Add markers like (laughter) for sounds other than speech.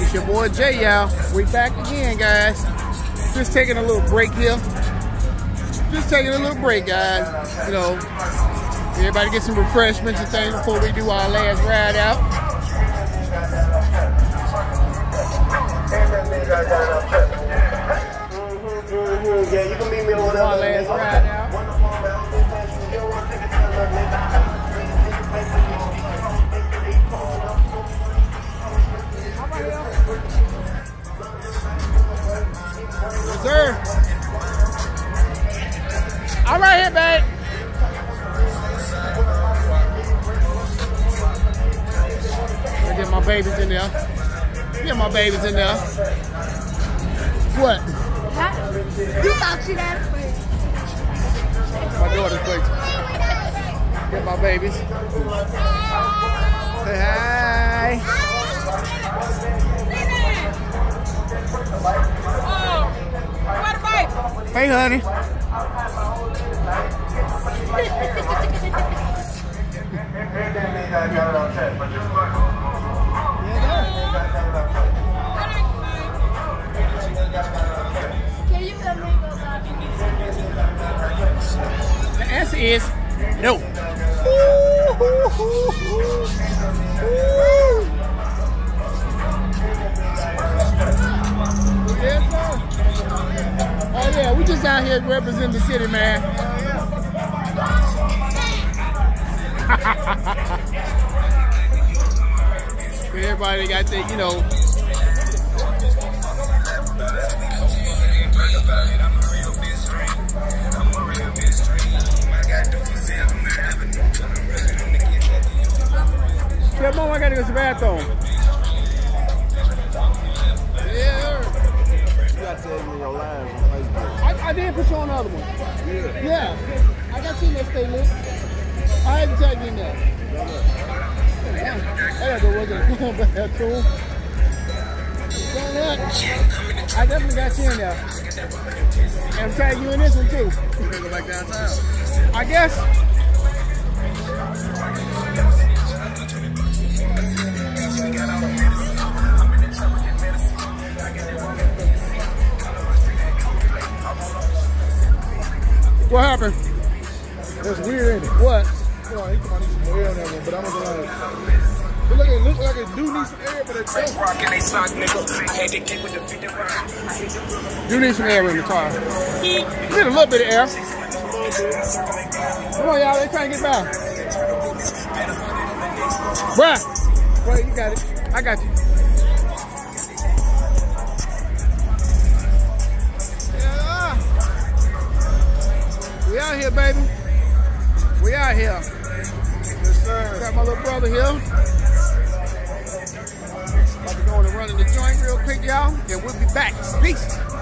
It's your boy Jay, y'all. We back again, guys. Just taking a little break here. Just taking a little break, guys. You know, everybody get some refreshments and things before we do our last ride out. Yes, sir. All right here, babe. I get my babies in there. Get my babies in there. What? You thought she afraid. My daughter's place. Get my babies. Say hi. Hey, honey. Can you let me go back? The answer is no. Oh just out here representing the city, man. (laughs) Everybody got the, you know, Tell mom I gotta go to the bathroom. Yeah. You got to tell me your lines did put you on the other one. Yeah. Yeah. I got you in that lit. I had to tag you in there. I gotta go work the bathroom. Don't look. I definitely got you in there. And I'm you in this one too. You gonna go back downtown? I guess. What happened? That's weird, ain't it? What? Come on, he come on, need some air on that one, but I'm gonna like. It look, it look like it do need some air, but it don't. Rockin' they sock, nigga. I had to get with the 50 round. You need some air in the car. You need a little bit of air. Come on, y'all. They trying to get by. Bruh. Wait, you got it. I got you. We out here, baby. We out here. Yes, sir. Got my little brother here. About to go and run in the joint real quick, y'all. And we'll be back. Peace.